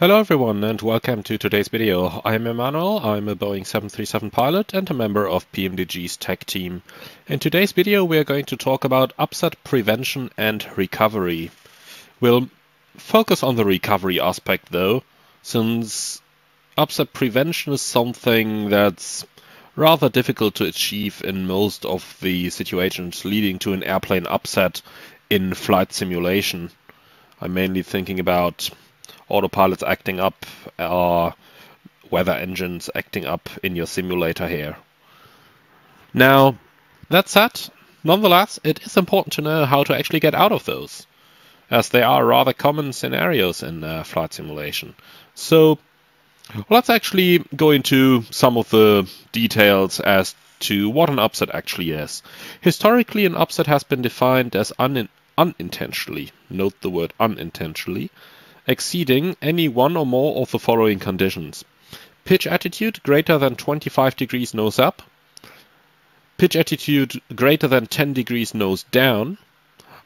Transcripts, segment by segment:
Hello everyone and welcome to today's video. I'm Emmanuel, I'm a Boeing 737 pilot and a member of PMDG's tech team. In today's video we are going to talk about upset prevention and recovery. We'll focus on the recovery aspect though, since upset prevention is something that's rather difficult to achieve in most of the situations leading to an airplane upset in flight simulation. I'm mainly thinking about autopilots acting up or weather engines acting up in your simulator here. Now, that said, nonetheless, it is important to know how to actually get out of those, as they are rather common scenarios in uh, flight simulation. So, let's actually go into some of the details as to what an upset actually is. Historically, an upset has been defined as un unintentionally, note the word unintentionally, exceeding any one or more of the following conditions. Pitch attitude greater than 25 degrees nose up, pitch attitude greater than 10 degrees nose down,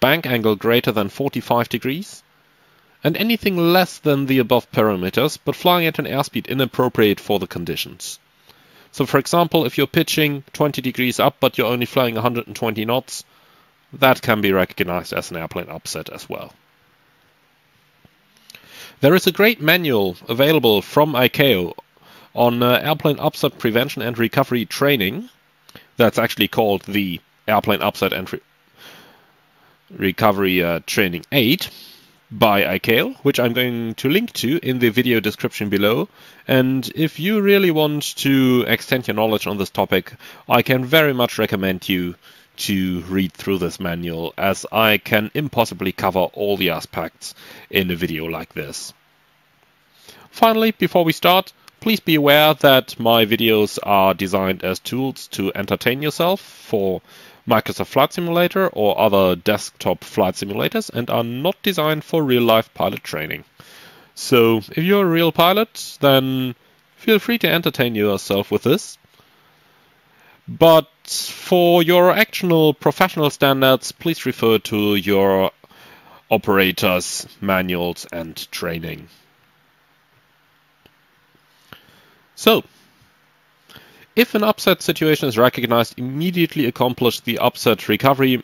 bank angle greater than 45 degrees, and anything less than the above parameters, but flying at an airspeed inappropriate for the conditions. So for example, if you're pitching 20 degrees up, but you're only flying 120 knots, that can be recognized as an airplane upset as well. There is a great manual available from ICAO on uh, airplane upset prevention and recovery training. That's actually called the Airplane Upset and Re Recovery uh, Training Aid by ICAO, which I'm going to link to in the video description below. And if you really want to extend your knowledge on this topic, I can very much recommend you to read through this manual as I can impossibly cover all the aspects in a video like this. Finally, before we start, please be aware that my videos are designed as tools to entertain yourself for Microsoft Flight Simulator or other desktop flight simulators and are not designed for real life pilot training. So, if you're a real pilot, then feel free to entertain yourself with this. But for your actual professional standards, please refer to your operators' manuals and training. So, if an upset situation is recognized, immediately accomplish the upset recovery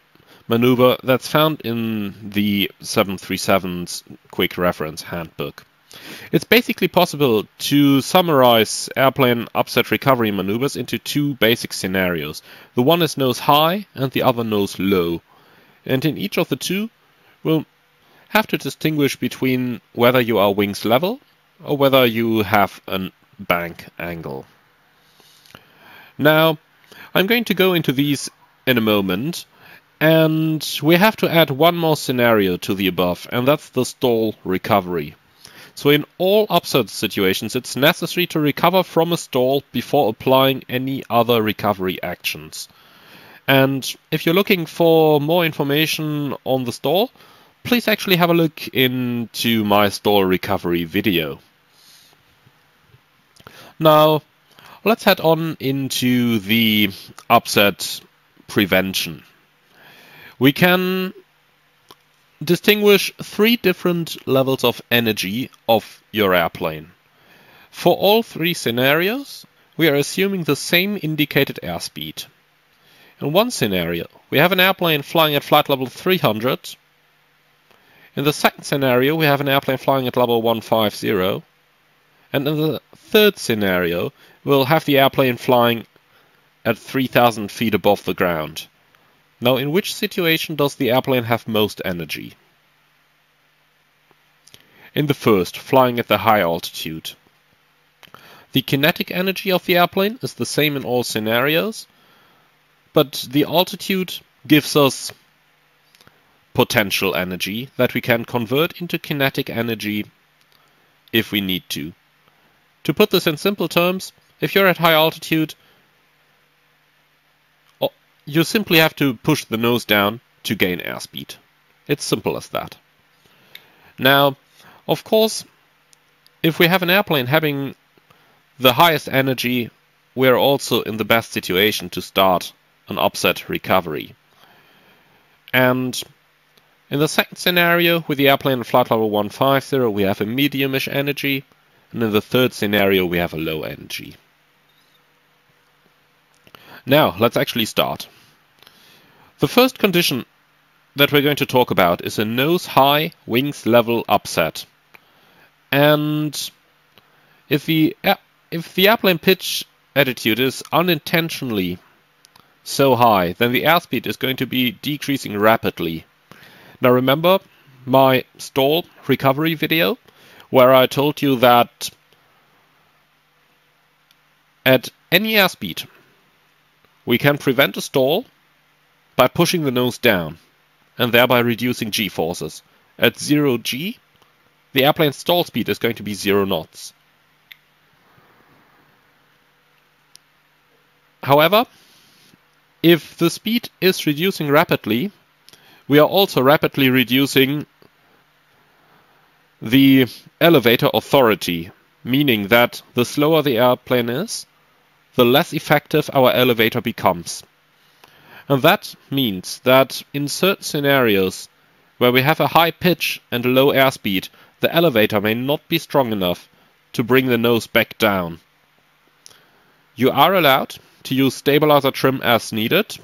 maneuver that's found in the 737's quick reference handbook. It's basically possible to summarize airplane upset recovery maneuvers into two basic scenarios. The one is nose high and the other nose low. And in each of the two, we'll have to distinguish between whether you are wings level or whether you have an bank angle. Now, I'm going to go into these in a moment, and we have to add one more scenario to the above, and that's the stall recovery. So in all upset situations, it's necessary to recover from a stall before applying any other recovery actions. And if you're looking for more information on the stall, please actually have a look into my stall recovery video. Now, let's head on into the upset prevention. We can distinguish three different levels of energy of your airplane. For all three scenarios, we are assuming the same indicated airspeed. In one scenario, we have an airplane flying at flight level 300. In the second scenario, we have an airplane flying at level 150. And in the third scenario, we'll have the airplane flying at 3000 feet above the ground. Now, in which situation does the airplane have most energy? In the first, flying at the high altitude. The kinetic energy of the airplane is the same in all scenarios, but the altitude gives us potential energy that we can convert into kinetic energy if we need to. To put this in simple terms, if you're at high altitude, you simply have to push the nose down to gain airspeed. It's simple as that. Now, of course, if we have an airplane having the highest energy, we're also in the best situation to start an upset recovery. And In the second scenario, with the airplane at flight level 150, we have a mediumish energy, and in the third scenario, we have a low energy. Now, let's actually start. The first condition that we're going to talk about is a nose high, wings level upset. And if the if the airplane pitch attitude is unintentionally so high, then the airspeed is going to be decreasing rapidly. Now remember my stall recovery video where I told you that at any airspeed we can prevent a stall by pushing the nose down and thereby reducing g-forces. At 0 g, the airplane's stall speed is going to be 0 knots. However, if the speed is reducing rapidly, we are also rapidly reducing the elevator authority, meaning that the slower the airplane is, the less effective our elevator becomes. And that means that in certain scenarios where we have a high pitch and a low airspeed, the elevator may not be strong enough to bring the nose back down. You are allowed to use stabilizer trim as needed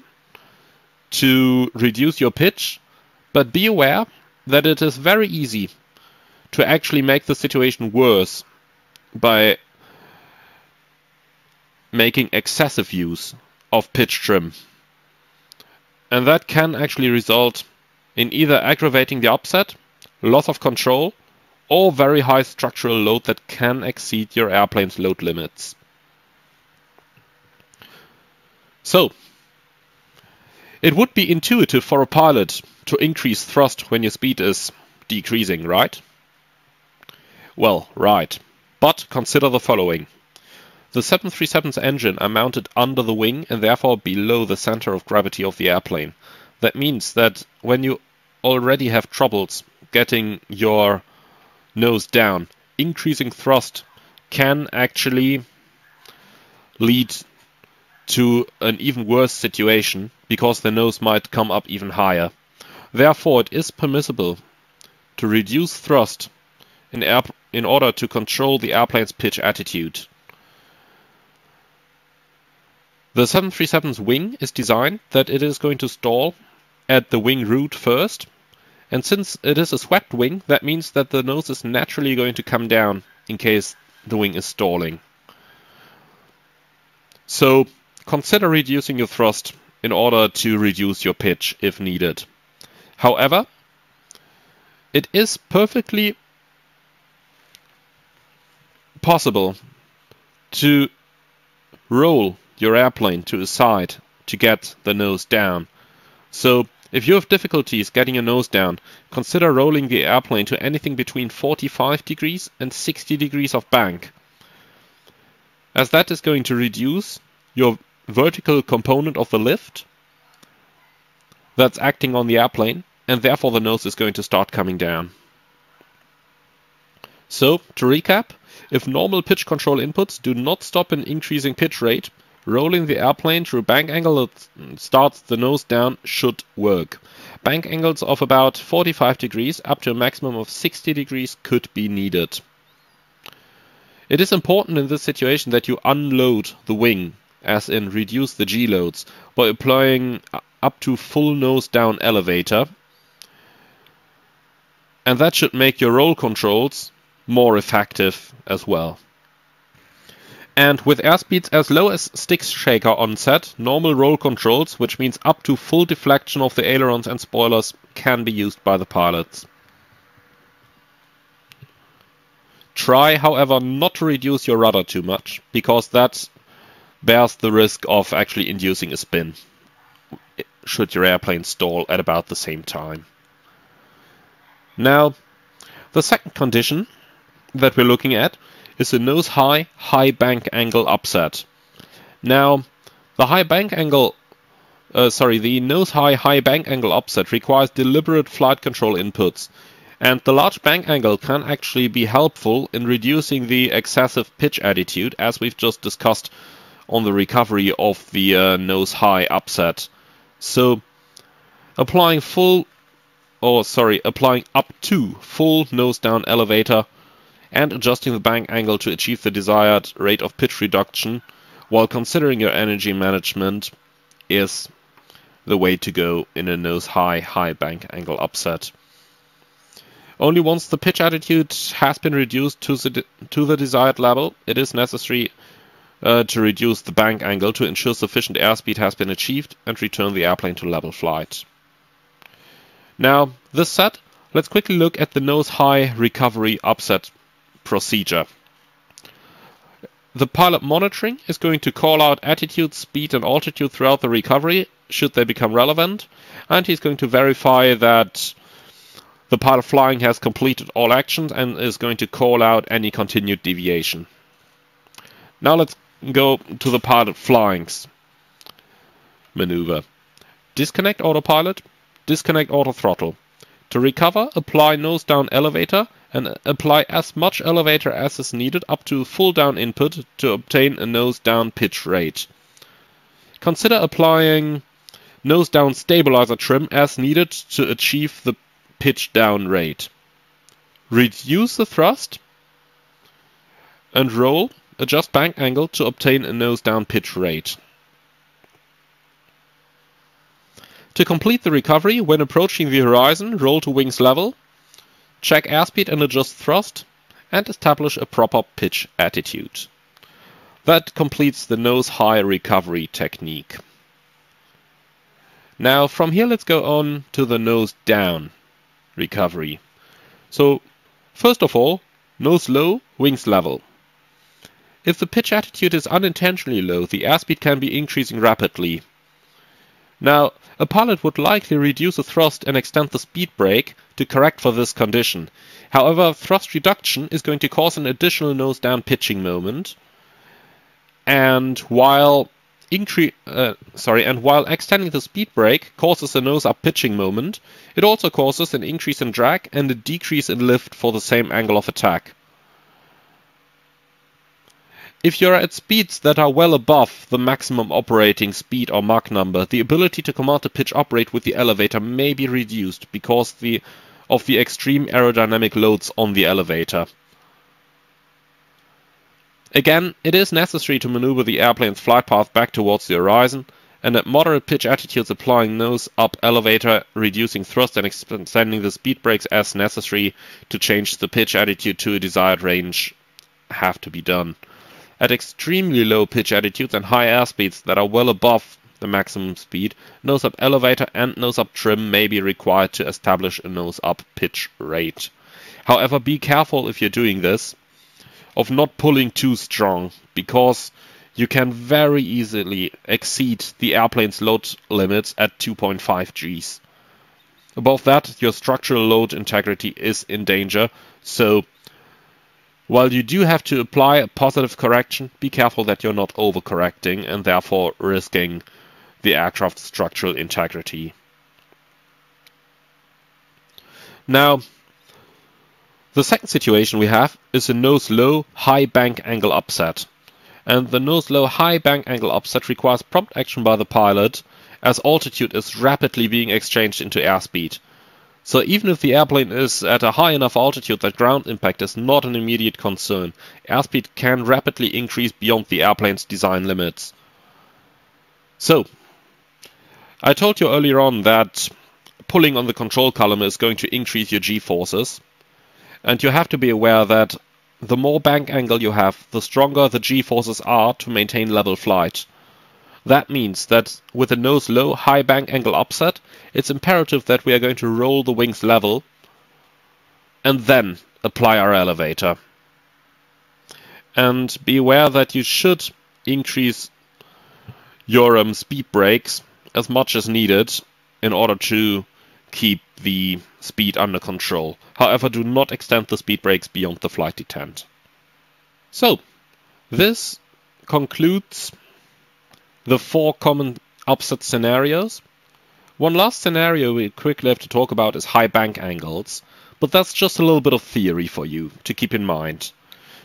to reduce your pitch, but be aware that it is very easy to actually make the situation worse by making excessive use of pitch trim and that can actually result in either aggravating the upset, loss of control, or very high structural load that can exceed your airplane's load limits. So, it would be intuitive for a pilot to increase thrust when your speed is decreasing, right? Well, right. But consider the following. The 737's engine are mounted under the wing and therefore below the center of gravity of the airplane. That means that when you already have troubles getting your nose down, increasing thrust can actually lead to an even worse situation because the nose might come up even higher. Therefore, it is permissible to reduce thrust in, in order to control the airplane's pitch attitude. The 737's wing is designed that it is going to stall at the wing root first. And since it is a swept wing, that means that the nose is naturally going to come down in case the wing is stalling. So consider reducing your thrust in order to reduce your pitch if needed. However, it is perfectly possible to roll your airplane to a side to get the nose down. So if you have difficulties getting your nose down, consider rolling the airplane to anything between 45 degrees and 60 degrees of bank. As that is going to reduce your vertical component of the lift that's acting on the airplane, and therefore the nose is going to start coming down. So, to recap, if normal pitch control inputs do not stop an increasing pitch rate, Rolling the airplane through bank angle that starts the nose down should work. Bank angles of about 45 degrees up to a maximum of 60 degrees could be needed. It is important in this situation that you unload the wing, as in reduce the G-loads, by applying up to full nose down elevator. And that should make your roll controls more effective as well. And with airspeeds as low as stick shaker on set, normal roll controls, which means up to full deflection of the ailerons and spoilers, can be used by the pilots. Try, however, not to reduce your rudder too much, because that bears the risk of actually inducing a spin, should your airplane stall at about the same time. Now, the second condition that we're looking at is a nose high, high bank angle upset. Now, the high bank angle, uh, sorry, the nose high, high bank angle upset requires deliberate flight control inputs. And the large bank angle can actually be helpful in reducing the excessive pitch attitude, as we've just discussed on the recovery of the uh, nose high upset. So, applying full or sorry, applying up to full nose down elevator and adjusting the bank angle to achieve the desired rate of pitch reduction while considering your energy management is the way to go in a nose high, high bank angle upset. Only once the pitch attitude has been reduced to the, to the desired level, it is necessary uh, to reduce the bank angle to ensure sufficient airspeed has been achieved and return the airplane to level flight. Now, this set, let's quickly look at the nose high recovery upset procedure. The pilot monitoring is going to call out attitude, speed and altitude throughout the recovery should they become relevant and he's going to verify that the pilot flying has completed all actions and is going to call out any continued deviation. Now let's go to the pilot flying's maneuver. Disconnect autopilot, disconnect auto throttle. To recover, apply nose down elevator and apply as much elevator as is needed up to full down input to obtain a nose down pitch rate. Consider applying nose down stabilizer trim as needed to achieve the pitch down rate. Reduce the thrust and roll, adjust bank angle to obtain a nose down pitch rate. To complete the recovery, when approaching the horizon, roll to wings level, check airspeed and adjust thrust, and establish a proper pitch attitude. That completes the nose high recovery technique. Now from here let's go on to the nose down recovery. So first of all, nose low, wings level. If the pitch attitude is unintentionally low, the airspeed can be increasing rapidly. Now, a pilot would likely reduce the thrust and extend the speed brake to correct for this condition. However, thrust reduction is going to cause an additional nose down pitching moment. And while incre uh, sorry, and while extending the speed brake causes a nose up pitching moment, it also causes an increase in drag and a decrease in lift for the same angle of attack. If you're at speeds that are well above the maximum operating speed or Mach number, the ability to command a pitch uprate with the elevator may be reduced because the, of the extreme aerodynamic loads on the elevator. Again, it is necessary to maneuver the airplane's flight path back towards the horizon, and at moderate pitch attitudes applying nose up elevator, reducing thrust and extending the speed brakes as necessary to change the pitch attitude to a desired range have to be done. At extremely low pitch attitudes and high airspeeds that are well above the maximum speed, nose up elevator and nose up trim may be required to establish a nose up pitch rate. However, be careful if you're doing this of not pulling too strong because you can very easily exceed the airplane's load limits at 2.5 Gs. Above that, your structural load integrity is in danger, so while you do have to apply a positive correction, be careful that you're not overcorrecting and therefore risking the aircraft's structural integrity. Now, the second situation we have is a nose low, high bank angle upset. And the nose low, high bank angle upset requires prompt action by the pilot as altitude is rapidly being exchanged into airspeed. So even if the airplane is at a high enough altitude that ground impact is not an immediate concern, airspeed can rapidly increase beyond the airplane's design limits. So, I told you earlier on that pulling on the control column is going to increase your g-forces. And you have to be aware that the more bank angle you have, the stronger the g-forces are to maintain level flight. That means that with a nose low, high bank angle upset, it's imperative that we are going to roll the wings level and then apply our elevator. And be aware that you should increase your um, speed brakes as much as needed in order to keep the speed under control. However, do not extend the speed brakes beyond the flight detent. So, this concludes the four common upset scenarios. One last scenario we quickly have to talk about is high bank angles, but that's just a little bit of theory for you to keep in mind.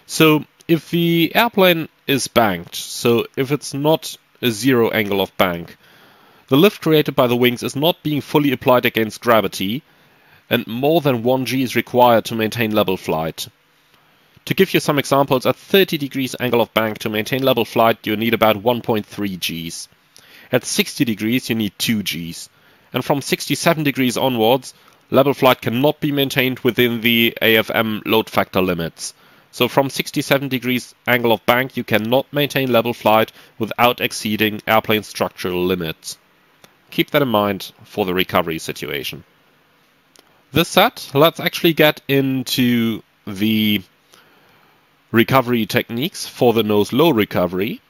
So if the airplane is banked, so if it's not a zero angle of bank, the lift created by the wings is not being fully applied against gravity, and more than 1 g is required to maintain level flight. To give you some examples, at 30 degrees angle of bank to maintain level flight you need about 1.3 g's. At 60 degrees you need 2 g's. And from 67 degrees onwards, level flight cannot be maintained within the AFM load factor limits. So from 67 degrees angle of bank you cannot maintain level flight without exceeding airplane structural limits. Keep that in mind for the recovery situation. This said, let's actually get into the recovery techniques for the nose low recovery.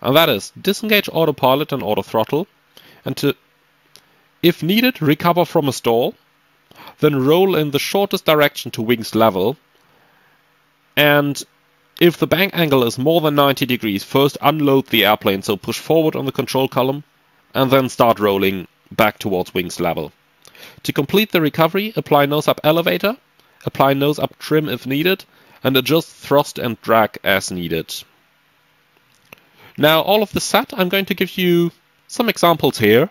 And that is disengage autopilot and auto throttle and to, if needed, recover from a stall, then roll in the shortest direction to wings level and if the bank angle is more than 90 degrees, first unload the airplane, so push forward on the control column, and then start rolling back towards wings level. To complete the recovery, apply nose up elevator, apply nose up trim if needed, and adjust thrust and drag as needed. Now, all of the set, I'm going to give you some examples here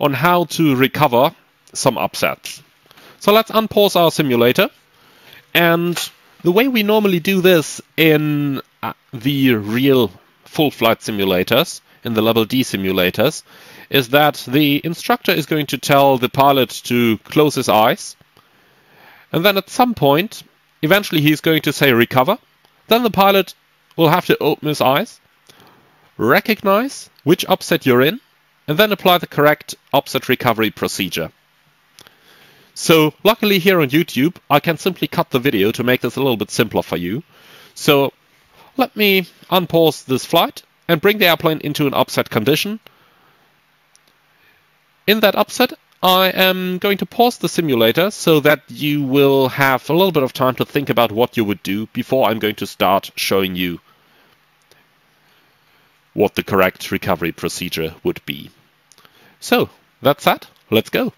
on how to recover some upsets. So let's unpause our simulator and the way we normally do this in uh, the real full flight simulators, in the level D simulators, is that the instructor is going to tell the pilot to close his eyes. And then at some point, eventually he's going to say recover. Then the pilot will have to open his eyes, recognize which upset you're in, and then apply the correct upset recovery procedure. So luckily here on YouTube, I can simply cut the video to make this a little bit simpler for you. So let me unpause this flight and bring the airplane into an upset condition. In that upset, I am going to pause the simulator so that you will have a little bit of time to think about what you would do before I'm going to start showing you what the correct recovery procedure would be. So, that's that. Let's go.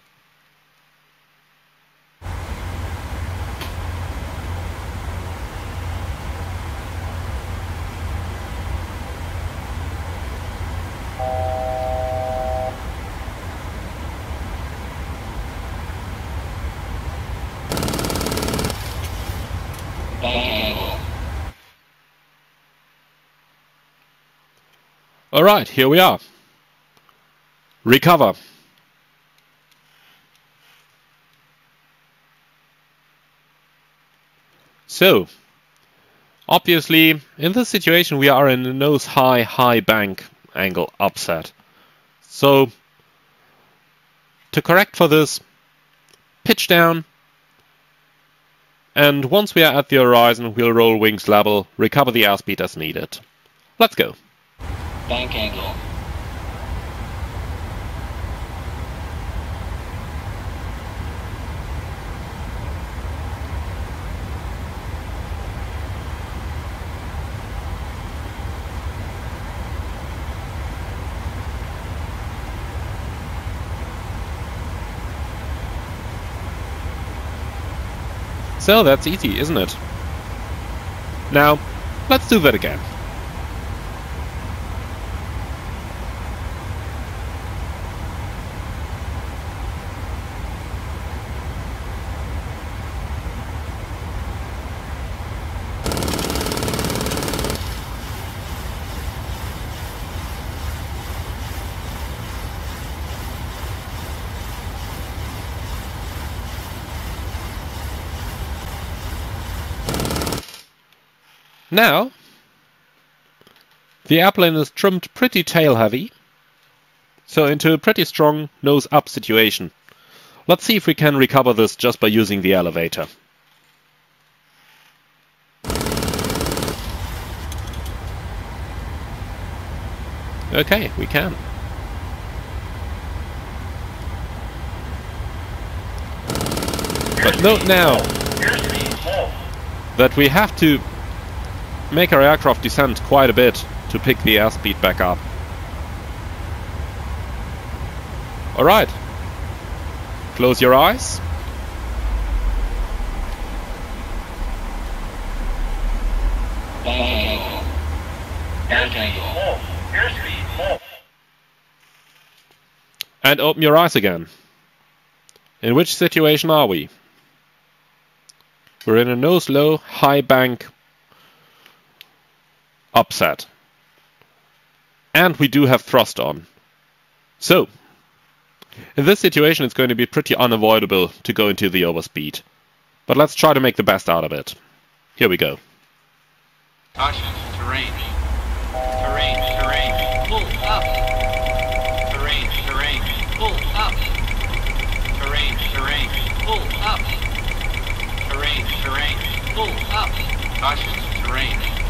Alright, here we are. Recover. So, obviously, in this situation we are in a nose high, high bank angle upset. So, to correct for this, pitch down, and once we are at the horizon, we'll roll wings level, recover the airspeed as needed. Let's go bank angle. So that's easy, isn't it? Now, let's do that again. Now, the airplane is trimmed pretty tail heavy, so into a pretty strong nose up situation. Let's see if we can recover this just by using the elevator. Okay, we can. But note now that we have to make our aircraft descend quite a bit to pick the airspeed back up. Alright. Close your eyes. And open your eyes again. In which situation are we? We're in a nose low, high bank upset. And we do have thrust on. So, in this situation it's going to be pretty unavoidable to go into the overspeed. But let's try to make the best out of it. Here we go. Caution, terrain. Terrain, terrain. Pull up. Terrain, terrain. Pull up. Terrain, terrain. Pull up. Terrain, terrain. Pull up. Caution, terrain.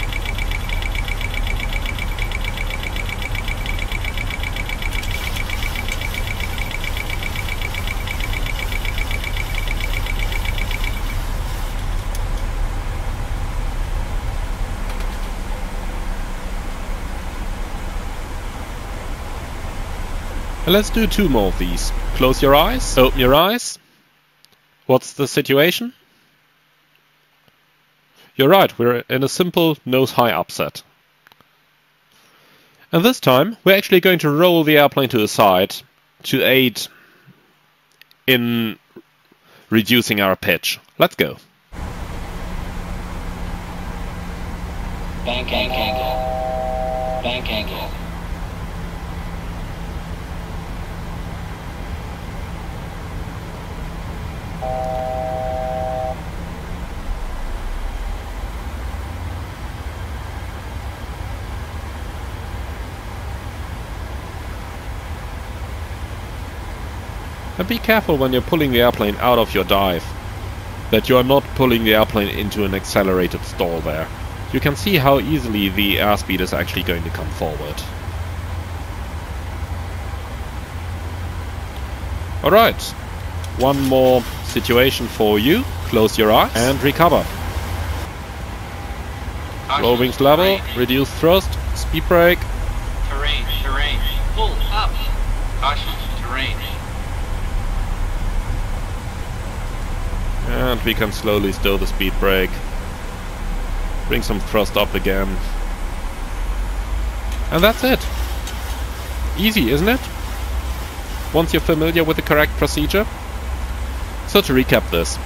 Let's do two more of these. Close your eyes, open your eyes. What's the situation? You're right, we're in a simple nose-high upset. And this time, we're actually going to roll the airplane to the side to aid in reducing our pitch. Let's go. Bank angle. Bank angle. And be careful when you're pulling the airplane out of your dive, that you are not pulling the airplane into an accelerated stall there. You can see how easily the airspeed is actually going to come forward. Alright, one more situation for you. Close your eyes and recover. Low wings level, reduce thrust, speed brake. Terrain, terrain. Pull up. Caution, terrain. And we can slowly stow the speed brake. Bring some thrust up again. And that's it. Easy, isn't it? Once you're familiar with the correct procedure. So to recap this.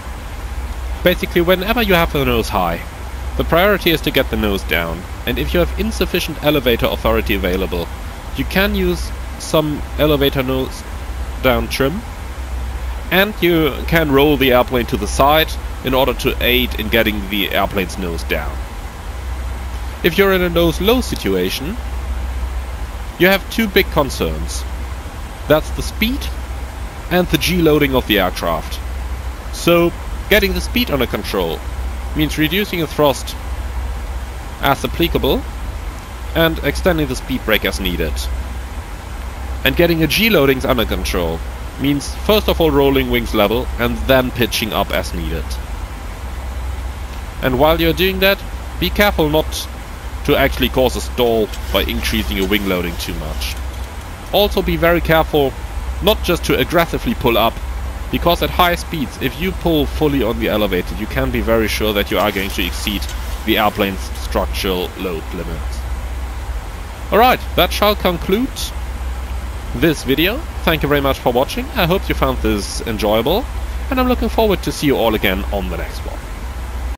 Basically, whenever you have the nose high, the priority is to get the nose down. And if you have insufficient elevator authority available, you can use some elevator nose down trim and you can roll the airplane to the side in order to aid in getting the airplane's nose down. If you're in a nose low situation, you have two big concerns. That's the speed and the G-loading of the aircraft. So, getting the speed under control means reducing the thrust as applicable and extending the speed brake as needed. And getting a G-loadings under control means first of all rolling wings level and then pitching up as needed. And while you're doing that, be careful not to actually cause a stall by increasing your wing loading too much. Also be very careful not just to aggressively pull up, because at high speeds, if you pull fully on the elevator, you can be very sure that you are going to exceed the airplane's structural load limits. Alright, that shall conclude this video. Thank you very much for watching. I hope you found this enjoyable and I'm looking forward to see you all again on the next one.